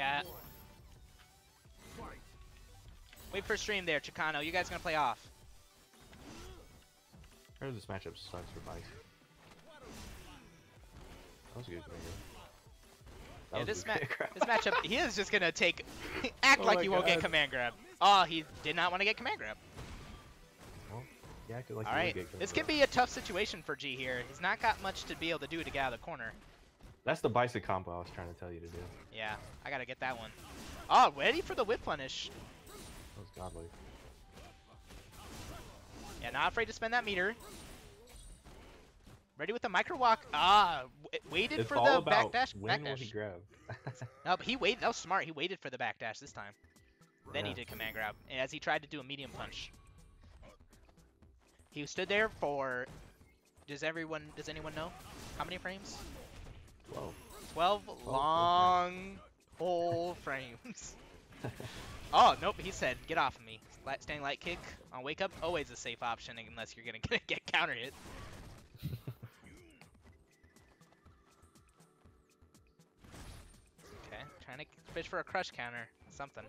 Yeah. Wait for stream there, Chicano. You guys gonna play off? I heard this matchup sucks for Bison. That was a good commander. Yeah, this good ma grab. this matchup, he is just gonna take, act Oh like my he won't get command grab. Oh, he did not want to get command grab. Well, he acted like All he would get command this can be a tough situation for G here. He's not got much to be able to do to get out of the corner. That's the Bison combo I was trying to tell you to do. Yeah, I gotta get that one. Oh, ready for the whip punish. That was godly. Yeah, not afraid to spend that meter. Ready with the micro walk. Ah, waited It's for the backdash. when will he Backdash. grab. No, but he waited. That was smart. He waited for the backdash this time. Then he did command grab, as he tried to do a medium punch. He stood there for. Does everyone? Does anyone know? How many frames? Whoa. Twelve oh, full long, whole frames. Oh nope. He said, "Get off of me." Light- Standing light kick on wake up. Always a safe option unless you're gonna get, get counter hit. Okay, trying to fish for a crush counter. Something.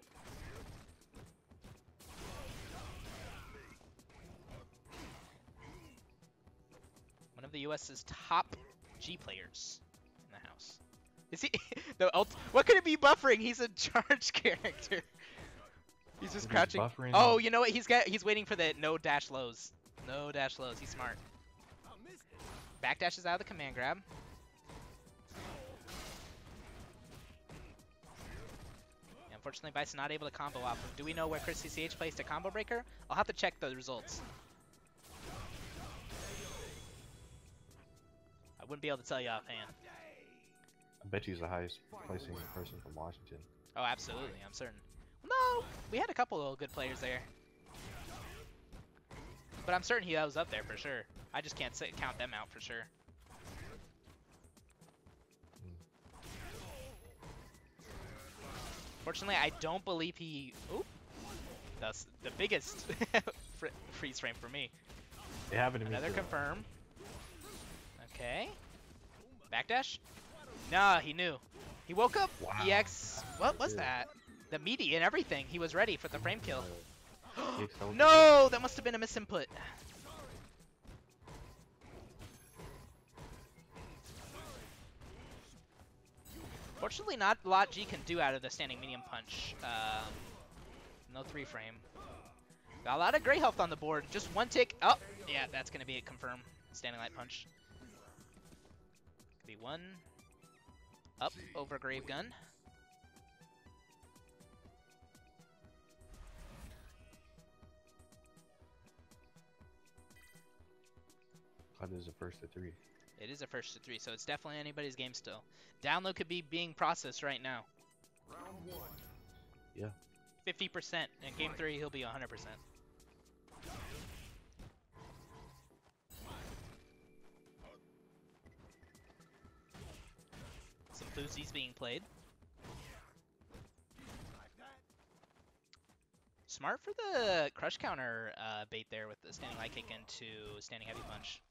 One of the US's top G players in the house. Is he the ult? What could it be buffering? He's a charge character. He's just crouching. buffering Oh, you know what? He's got. He's waiting for the no dash lows. No dash lows. He's smart. Backdash is out of the command grab. Unfortunately, Bison not able to combo off him. Do we know where ChrisCCH placed a combo breaker? I'll have to check the results. I wouldn't be able to tell you offhand. I bet he's the highest placing person from Washington. Oh, absolutely, I'm certain. No, we had a couple of good players there. But I'm certain he was up there for sure. I just can't say, count them out for sure. Fortunately, I don't believe he. Oop. That's the biggest fr freeze frame for me. It happened to Another confirm. Okay. Backdash? Nah, he knew. He woke up. Wow. EX. What was that? The meaty and everything. He was ready for the frame kill. No, that must have been a misinput. Fortunately, not a lot G can do out of the standing medium punch. Um, no three frame. Got a lot of gray health on the board. Just one tick. Oh, yeah, that's going to be a confirm. Standing light punch. Could be one up over Gravegun. Glad is the first of three. It is a first to three, so it's definitely anybody's game still. Download could be being processed right now. Round one. Yeah. 50%. In game three, he'll be 100%. Some being played. Smart for the crush counter uh, bait there with the standing high kick into standing heavy punch.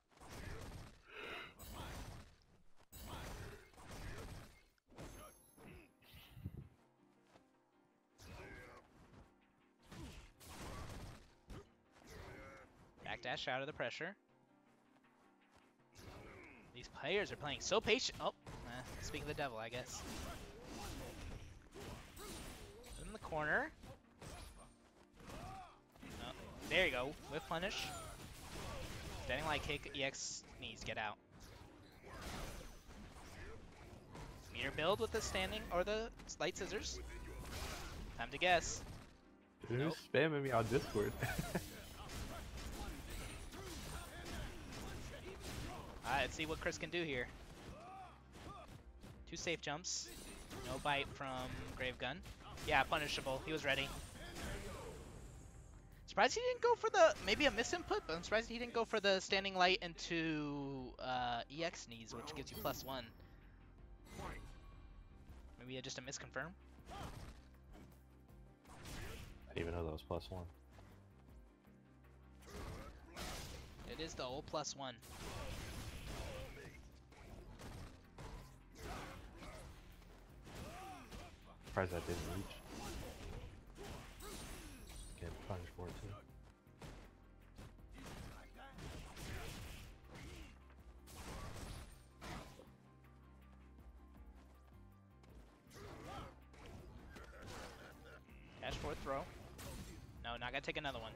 Backdash out of the pressure. These players are playing so patient. Oh, speak of the devil, I guess. In the corner. Oh, there you go. Whip punish. Standing light kick. EX knees. Get out. Meter build with the standing or the light scissors. Time to guess. Who's Nope. spamming me on Discord? Alright, let's see what Chris can do here. Two safe jumps. No bite from Gravegun. Yeah, punishable. He was ready. Surprised he didn't go for the maybe a misinput, but I'm surprised he didn't go for the standing light into uh, EX knees, which gives you plus one. Maybe just a misconfirm. I didn't even know that was plus one. It is the old plus one. Surprised that didn't reach. Get punished for it too. Cash forward throw. No, not gonna take another one.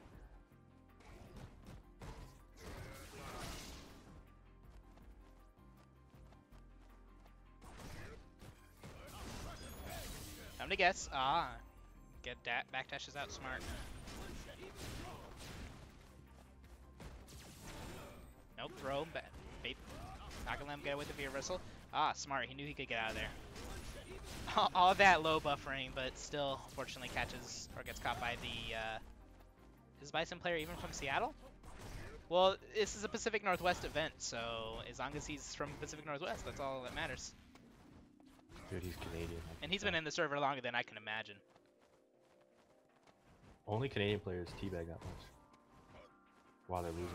Time to guess. Ah. Get that backdashes out smart. Nope, throw. Ba bait. Not gonna let him get away with the V reversal. Ah, smart. He knew he could get out of there. All, all that low buffering, but still, fortunately, catches or gets caught by the. Uh, is Bison player even from Seattle? Well, this is a Pacific Northwest event, so as long as he's from Pacific Northwest, that's all that matters. Dude, he's Canadian. And he's been in the server longer than I can imagine. Only Canadian players teabag that much. While they're losing.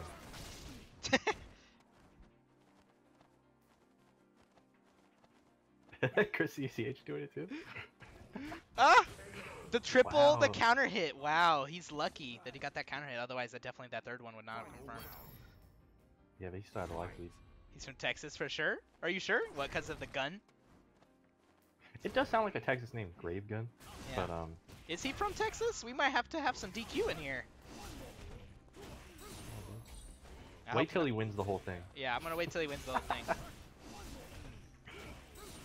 ChrisCCH doing it too? ah! The triple, the counter hit. Wow, he's lucky that he got that counter hit. Otherwise, that definitely that third one would not have confirmed. Yeah, but he still had a life lead. He's from Texas for sure. Are you sure? What? Because of the gun? It does sound like a Texas name, Gravegun, Yeah. but um, Is he from Texas? We might have to have some DQ in here. Wait till he wins the whole thing. Yeah, I'm gonna wait till he wins the whole thing.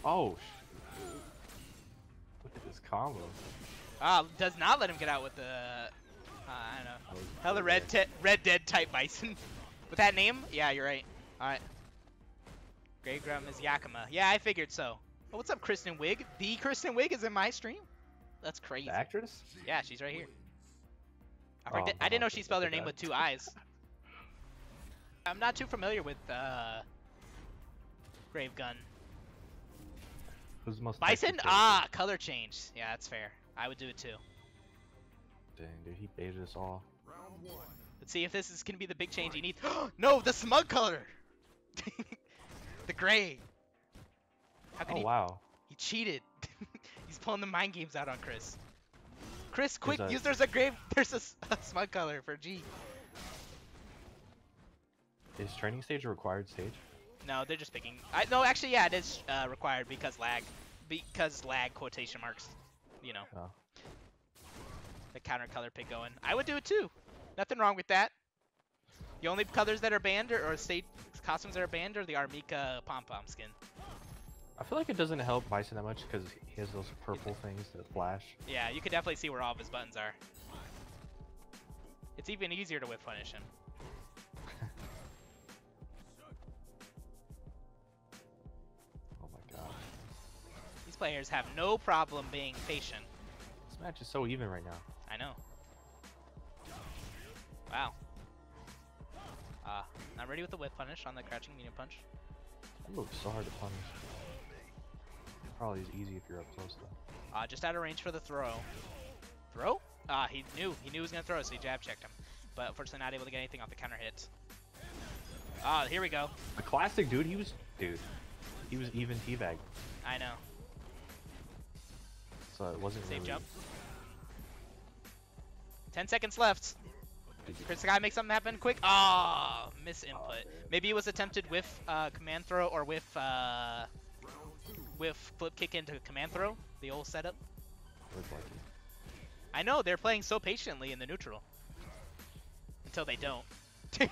Oh, sh- look at this combo. Ah, does not let him get out with the. Uh, I don't know. Oh, Hella red, te- red dead type bison. with that name? Yeah, you're right. All right. Grey Grum is Yakima. Yeah, I figured so. Oh, what's up, Kristen Wiig? The Kristen Wiig is in my stream. That's crazy. The actress? Yeah, she's right here. I, Oh, I didn't know she spelled her name with two eyes. I'm not too familiar with uh, Gravegun. Who's the most Bison? Ah, color change. Yeah, that's fair. I would do it too. Dang, dude, he baited us all. Round one. Let's see if this is gonna be the big change he needs. no, the smug color. the gray. Oh he? wow. He cheated. He's pulling the mind games out on Chris. Chris, quick! a- Use there's a grave. There's a smug color for G. Is training stage a required stage? No, they're just picking. I no, actually, yeah, it is uh, required because lag, because lag quotation marks. You know, Oh. the counter color pick going. I would do it too. Nothing wrong with that. The only colors that are banned or, or state costumes that are banned are the R. Mika pom pom skin. I feel like it doesn't help Bison that much because he has those purple things that flash. Yeah, you can definitely see where all of his buttons are. It's even easier to whip punish him. Oh my god. These players have no problem being patient. This match is so even right now. I know. Wow. Uh, not ready with the whip punish on the crouching medium punch. That move's so hard to punish. Probably is easy if you're up close though. Uh, just out of range for the throw. Throw? Ah, he knew. He knew he was going to throw, so he jab checked him. But unfortunately not able to get anything off the counter hit. Ah, here we go. A classic dude, he was dude. He was even teabag. I know. So it wasn't Safe really jump. 10 seconds left. Chris Guy make something happen quick. Ah, miss input. Maybe it was attempted with uh, command throw or with uh, with flip kick into command throw. The old setup. looked like it. I know they're playing so patiently in the neutral until they don't.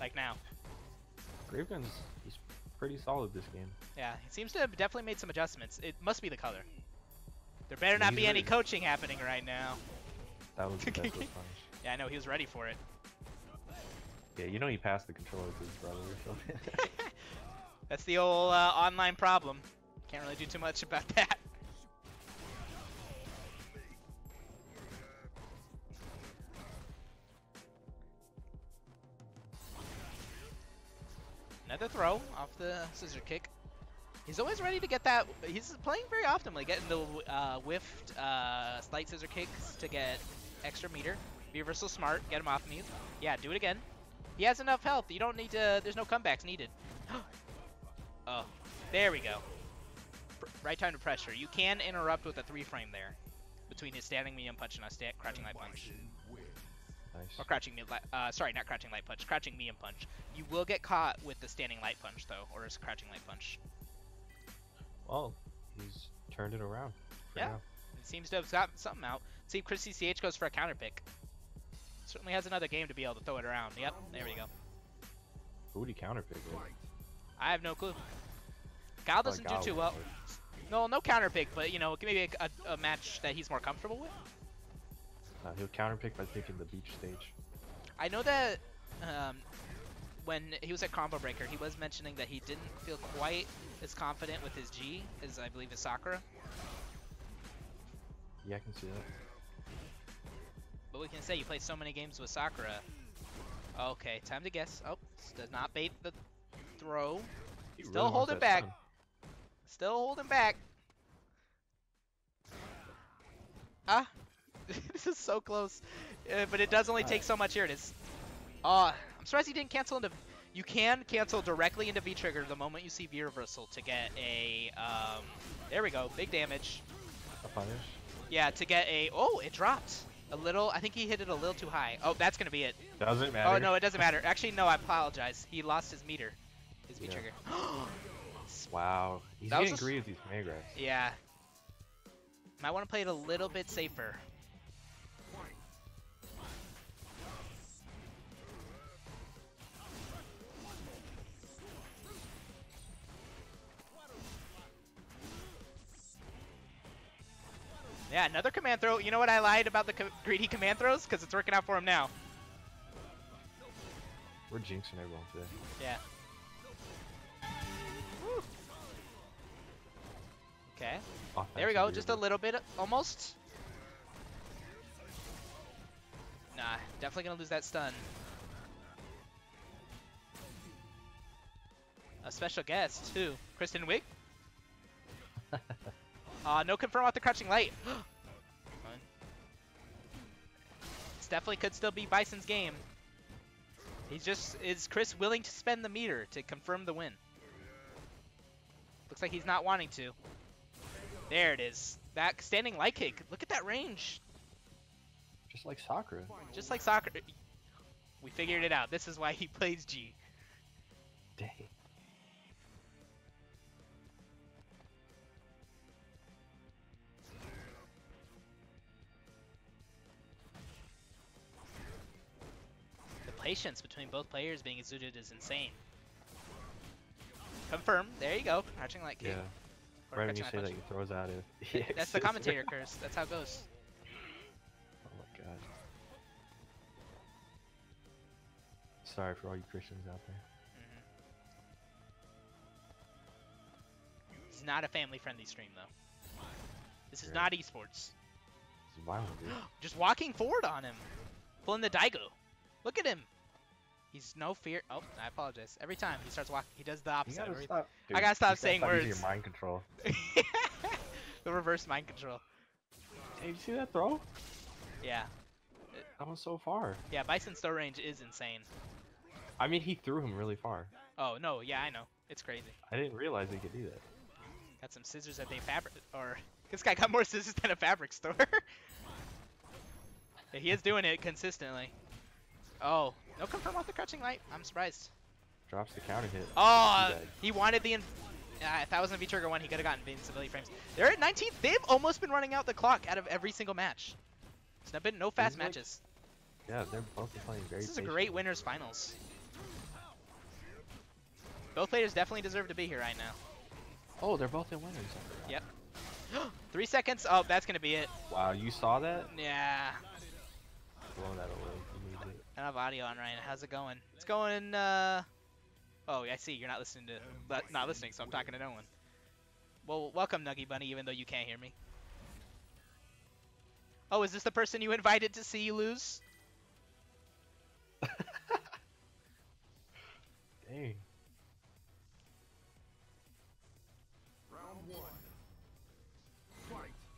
like now. Gravegun's he's pretty solid this game. Yeah, he seems to have definitely made some adjustments. It must be the color. There better Yeah, not he's be any coaching happening right now. That was the best whip punish. Yeah, I know he was ready for it. Yeah, you know he passed the controller to his brother or something. That's the old uh, online problem. Can't really do too much about that. Another throw off the scissor kick. He's always ready to get that. He's playing very optimally, getting the uh, whiffed uh, slight scissor kicks to get extra meter. Reversal smart, get him off me. Yeah, do it again. He has enough health. You don't need to. There's no comebacks needed. oh, there we go. Right time to pressure. You can interrupt with a three frame there, between his standing medium punch and a sta crouching light punch. Nice. Or crouching mid light. Uh, sorry, not crouching light punch. Crouching medium punch. You will get caught with the standing light punch though, or his crouching light punch. Well, he's turned it around. Yeah. now. It seems to have got something out. See ChrisCCH goes for a counter pick. Certainly has another game to be able to throw it around. Yep, there we go. Who would he counterpick with? I have no clue. Gal doesn't do too well. No, no counter pick, but you know, maybe a, a, a match that he's more comfortable with. Uh, he'll counter pick by picking the beach stage. I know that um, when he was at Combo Breaker, he was mentioning that he didn't feel quite as confident with his G as I believe is Sakura. Yeah, I can see that. But we can say you play so many games with Sakura. Okay, time to guess. Oh, does not bait the throw. He Still really wants holding back. stun. Still holding back. Ah, this is so close. Uh, but it does only take so much. Here it is. Uh, I'm surprised he didn't cancel into. You can cancel directly into V trigger the moment you see V reversal to get a. Um, there we go. Big damage. A punish. Yeah, to get a. Oh, it dropped a little. I think he hit it a little too high. Oh, that's gonna be it. Doesn't matter. Oh no, it doesn't matter. Actually, no, I apologize. He lost his meter, his V Yeah. trigger. Wow. He's That was getting a s- greedy with these command. Yeah. Might want to play it a little bit safer. Yeah, another command throw. You know what I lied about the co greedy command throws? Because it's working out for him now. We're jinxing everyone today. Yeah. Okay. There we Offensive go, just a little bit, almost. Nah, definitely gonna lose that stun. A special guest, too. Kristen Wiig? uh, no confirm off the crouching light. This definitely could still be Bison's game. He's just, is Chris willing to spend the meter to confirm the win? Looks like he's not wanting to. There it is. That standing light kick. Look at that range. Just like Sakura. Just like soccer. We figured it out. This is why he plays G. Dang. The patience between both players being exuded is insane. Confirm. There you go. Crouching light kick. Yeah. Or Right when you say that, he throws out it. That's the commentator curse. That's how it goes. Oh my god. Sorry for all you Christians out there. Mhm. This is not a family-friendly stream, though. This is Right. not esports. It's violent, dude. Just walking forward on him. Pulling the Daigo. Look at him. He's no fear. Oh, I apologize. Every time he starts walking, he does the opposite. gotta of every- stop. I gotta stop you saying stop words. your mind control. the reverse mind control. Hey, you see that throw? Yeah. That was so far. Yeah, Bison's throw range is insane. I mean, he threw him really far. Oh, no. Yeah, I know. It's crazy. I didn't realize he could do that. Got some scissors at the fabric. Or, this guy got more scissors than a fabric store. yeah, he is doing it consistently. Oh, no confirm off the crouching light. I'm surprised. Drops the counter hit. Oh, he wanted the. In- uh, if that wasn't a V-Trigger one, he could have gotten invincibility frames. They're at 19th. They've almost been running out the clock out of every single match. There's been no fast like- matches. Yeah, they're both playing very This is a great winners finals. Both players definitely deserve to be here right now. Oh, they're both in winners. Yep. Three seconds. Oh, that's gonna be it. Wow, you saw that? Yeah. Blow that away. You need it. I don't have audio on Ryan. How's it going? It's going. uh... Oh, I see. You're not listening to. but Not listening, so I'm talking to no one. Well, welcome, Nuggy Bunny, even though you can't hear me. Oh, is this the person you invited to see you lose? Dang. Round one.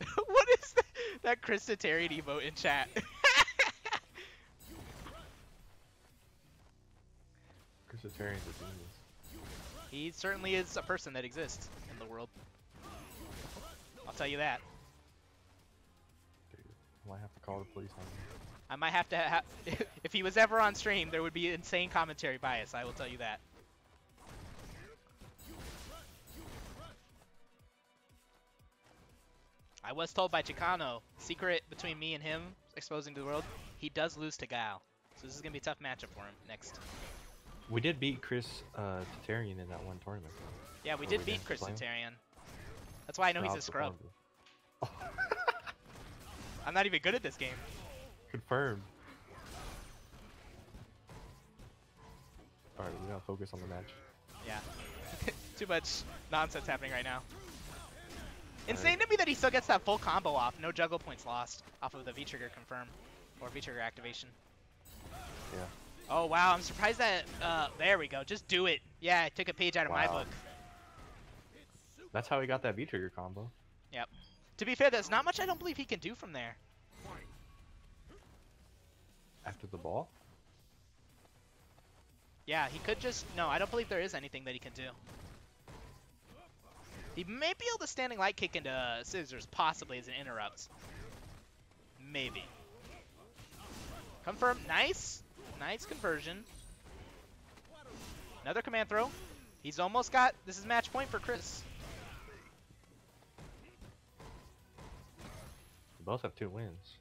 what is that, that Christitarian emote in chat? Genius. he certainly is a person that exists in the world. I'll tell you that. Dude, I might have to call the police on you. I might have to ha if he was ever on stream, there would be insane commentary bias. I will tell you that. I was told by Chicano, secret between me and him, exposing to the world, he does lose to Gal. So this is gonna be a tough matchup for him next. We did beat Chris uh, Tatarian in that one tournament. Yeah, we Or did we beat Chris play him? Tarian. That's why I know No, he's a scrub. I'm not even good at this game. Confirmed. Alright, we gotta focus on the match. Yeah. Too much nonsense happening right now. Insane to me that he still gets that full combo off. No juggle points lost off of the V-trigger confirm. Or V-trigger activation. Yeah. Oh wow, I'm surprised that, uh, there we go. Just do it. Yeah, I took a page out of my book. That's how he got that V-trigger combo. Yep. To be fair, there's not much I don't believe he can do from there. After the ball? Yeah, he could just, no, I don't believe there is anything that he can do. He may be able to standing light kick into uh, scissors, possibly as an interrupt. Maybe. Confirm, nice. Nice conversion. Another command throw. He's almost got, this is match point for Chris. They both have two wins.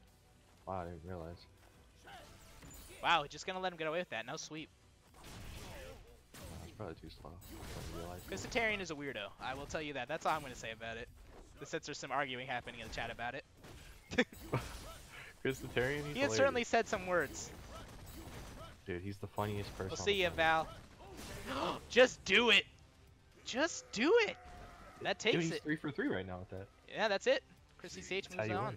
Wow, I didn't realize. Wow, just gonna let him get away with that. No sweep. It's probably too slow. Didn't is a weirdo. I will tell you that. That's all I'm gonna say about it. The sense there's some arguing happening in the chat about it. Chris Tatarian, he's He has certainly said some words. Dude, he's the funniest person. We'll see you. Val. Just do it. Just do it. That takes Dude, he's it. three for three right now with that. Yeah, that's it. ChrisCCH moves on. win.